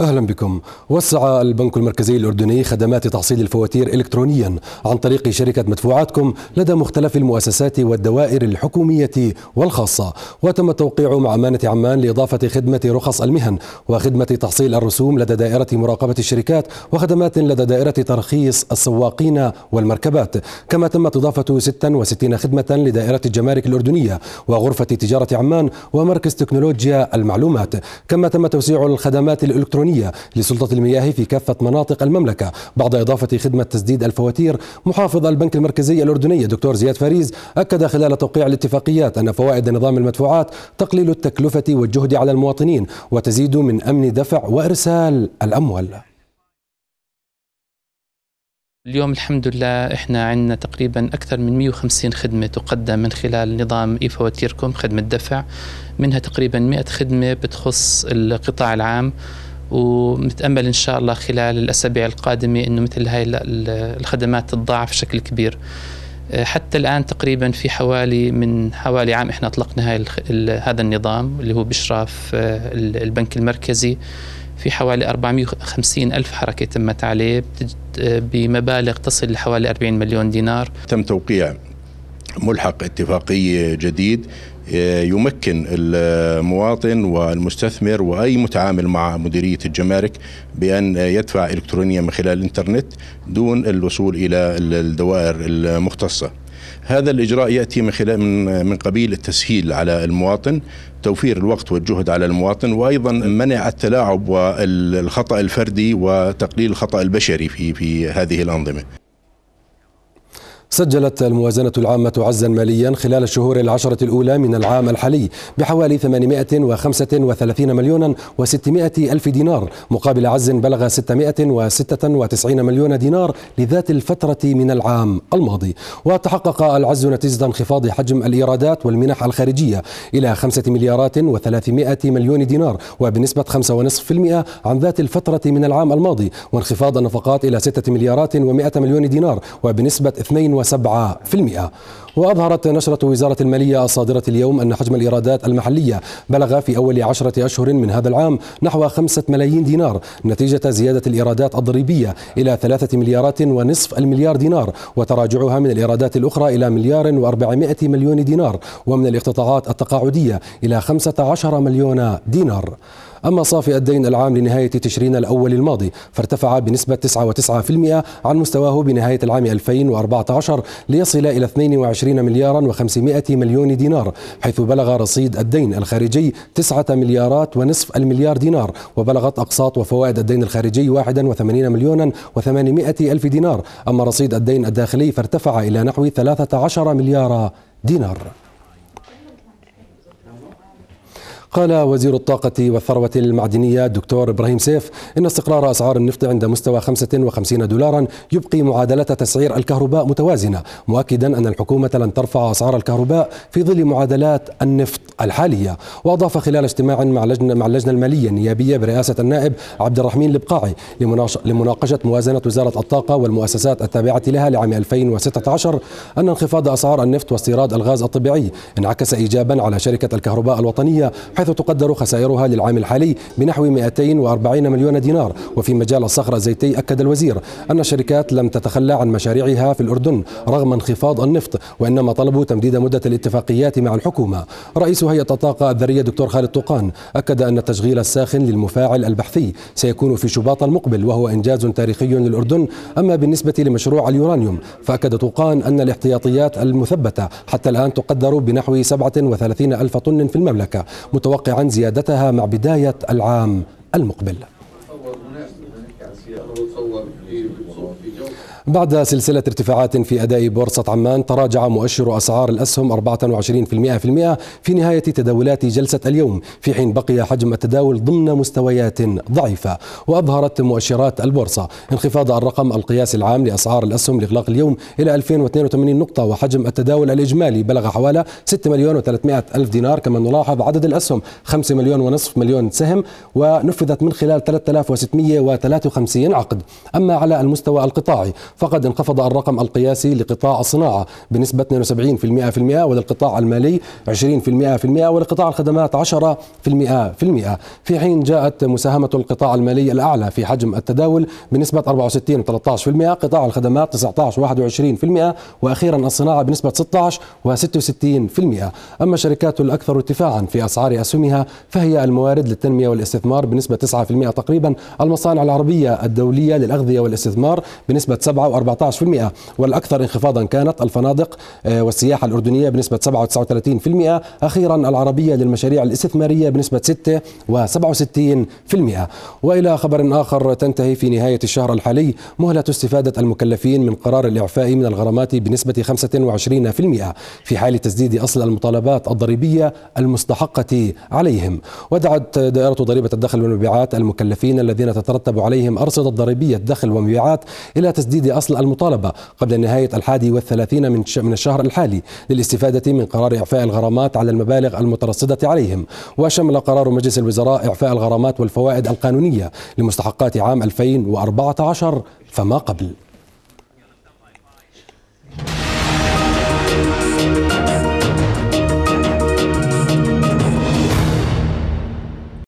أهلا بكم. وسع البنك المركزي الأردني خدمات تحصيل الفواتير الكترونيا عن طريق شركة مدفوعاتكم لدى مختلف المؤسسات والدوائر الحكومية والخاصة، وتم التوقيع مع أمانة عمان لإضافة خدمة رخص المهن وخدمة تحصيل الرسوم لدى دائرة مراقبة الشركات وخدمات لدى دائرة ترخيص السواقين والمركبات، كما تمت إضافة 66 خدمة لدائرة الجمارك الأردنية وغرفة تجارة عمان ومركز تكنولوجيا المعلومات، كما تم توسيع الخدمات الإلكترونية الإلكترونية لسلطة المياه في كافة مناطق المملكة. بعد إضافة خدمة تسديد الفواتير محافظ البنك المركزي الأردني دكتور زياد فاريز أكد خلال توقيع الاتفاقيات أن فوائد نظام المدفوعات تقليل التكلفة والجهد على المواطنين وتزيد من أمن دفع وإرسال الأموال. اليوم الحمد لله إحنا عندنا تقريبا أكثر من 150 خدمة تقدم من خلال نظام اي فواتيركم خدمة دفع. منها تقريبا 100 خدمة بتخص القطاع العام. ونتامل إن شاء الله خلال الأسابيع القادمة إنه مثل هاي الخدمات تتضاعف بشكل كبير. آه، حتى الآن تقريبا في حوالي من حوالي عام إحنا أطلقنا هاي هذا النظام اللي هو بإشراف آه، البنك المركزي. في حوالي 450 ألف حركة تمت عليه آه، بمبالغ تصل لحوالي 40 مليون دينار. تم توقيع ملحق اتفاقية جديد يمكن المواطن والمستثمر وأي متعامل مع مديرية الجمارك بأن يدفع إلكترونيا من خلال الإنترنت دون الوصول إلى الدوائر المختصة. هذا الإجراء يأتي من خلال من من قبيل التسهيل على المواطن توفير الوقت والجهد على المواطن وأيضا منع التلاعب والخطأ الفردي وتقليل الخطأ البشري في في هذه الأنظمة سجلت الموازنة العامة عزا ماليا خلال الشهور العشرة الأولى من العام الحالي بحوالي 835 مليون و600 ألف دينار مقابل عز بلغ 696 مليون دينار لذات الفترة من العام الماضي. وتحقق العز نتيجة انخفاض حجم الإيرادات والمنح الخارجية إلى 5 مليارات و300 مليون دينار وبنسبة 5.5% عن ذات الفترة من العام الماضي وانخفاض النفقات إلى 6 مليارات و100 مليون دينار وبنسبة 2 7% وأظهرت نشرة وزارة المالية الصادرة اليوم أن حجم الإيرادات المحلية بلغ في أول عشرة أشهر من هذا العام نحو خمسة ملايين دينار نتيجة زيادة الإيرادات الضريبية إلى ثلاثة مليارات ونصف المليار دينار وتراجعها من الإيرادات الأخرى إلى مليار وأربعمائة مليون دينار ومن الاقتطاعات التقاعدية إلى خمسة عشر مليون دينار. أما صافي الدين العام لنهاية تشرين الأول الماضي فارتفع بنسبة 9.9% عن مستواه بنهاية العام 2014 ليصل إلى 22 مليارا و500 مليون دينار حيث بلغ رصيد الدين الخارجي 9 مليارات ونصف المليار دينار وبلغت أقساط وفوائد الدين الخارجي 81 مليون و800 ألف دينار. أما رصيد الدين الداخلي فارتفع إلى نحو 13 مليار دينار. قال وزير الطاقة والثروة المعدنية الدكتور إبراهيم سيف إن استقرار أسعار النفط عند مستوى 55 دولارا يبقي معادلة تسعير الكهرباء متوازنة مؤكدا أن الحكومة لن ترفع أسعار الكهرباء في ظل معادلات النفط الحالية. وأضاف خلال اجتماع مع لجنة, مع اللجنة المالية النيابية برئاسة النائب عبد الرحمن البقاعي لمناقشة موازنة وزارة الطاقة والمؤسسات التابعة لها لعام 2016 أن انخفاض أسعار النفط واستيراد الغاز الطبيعي انعكس إيجابا على شركة الكهرباء الوطنية حيث تقدر خسائرها للعام الحالي بنحو 240 مليون دينار. وفي مجال الصخر الزيتي أكد الوزير أن الشركات لم تتخلى عن مشاريعها في الأردن رغم انخفاض النفط وإنما طلبوا تمديد مدة الاتفاقيات مع الحكومة. رئيس هيئة الطاقة الذرية دكتور خالد طوقان أكد أن التشغيل الساخن للمفاعل البحثي سيكون في شباط المقبل وهو إنجاز تاريخي للأردن. أما بالنسبة لمشروع اليورانيوم فأكد طوقان أن الاحتياطيات المثبتة حتى الآن تقدر بنحو 37 ألف طن في المملكة متوقعا زيادتها مع بداية العام المقبل. بعد سلسلة ارتفاعات في أداء بورصة عمان تراجع مؤشر أسعار الأسهم 24% في نهاية تداولات جلسة اليوم في حين بقي حجم التداول ضمن مستويات ضعيفة. وأظهرت مؤشرات البورصة انخفاض الرقم القياسي العام لأسعار الأسهم لإغلاق اليوم إلى 2082 نقطة وحجم التداول الإجمالي بلغ حوالي 6 مليون و300 ألف دينار كما نلاحظ عدد الأسهم 5 مليون ونصف مليون سهم ونفذت من خلال 3653 عقد. أما على المستوى القطاعي فقد انخفض الرقم القياسي لقطاع الصناعة بنسبة 72% وللقطاع المالي 20% ولقطاع الخدمات 10% في حين جاءت مساهمة القطاع المالي الأعلى في حجم التداول بنسبة 64 و13% قطاع الخدمات 19 21% وأخيرا الصناعة بنسبة 16 و66% أما الشركات الأكثر ارتفاعا في أسعار أسهمها فهي الموارد للتنمية والاستثمار بنسبة 9% تقريبا المصانع العربية الدولية للأغذية والاستثمار بنسبة 7 و14% والأكثر انخفاضا كانت الفنادق آه، والسياحة الأردنية بنسبة 7 و39% أخيرا العربية للمشاريع الاستثمارية بنسبة 6 و67% وإلى خبر آخر تنتهي في نهاية الشهر الحالي مهلة استفادة المكلفين من قرار الإعفاء من الغرامات بنسبة 25% في حال تسديد أصل المطالبات الضريبية المستحقة عليهم. ودعت دائرة ضريبة الدخل والمبيعات المكلفين الذين تترتب عليهم أرصدة ضريبية دخل ومبيعات إلى تسديد أصل المطالبة قبل نهاية الحادي والثلاثين من من الشهر الحالي للاستفادة من قرار إعفاء الغرامات على المبالغ المترصدة عليهم. وشمل قرار مجلس الوزراء إعفاء الغرامات والفوائد القانونية لمستحقات عام 2014 فما قبل.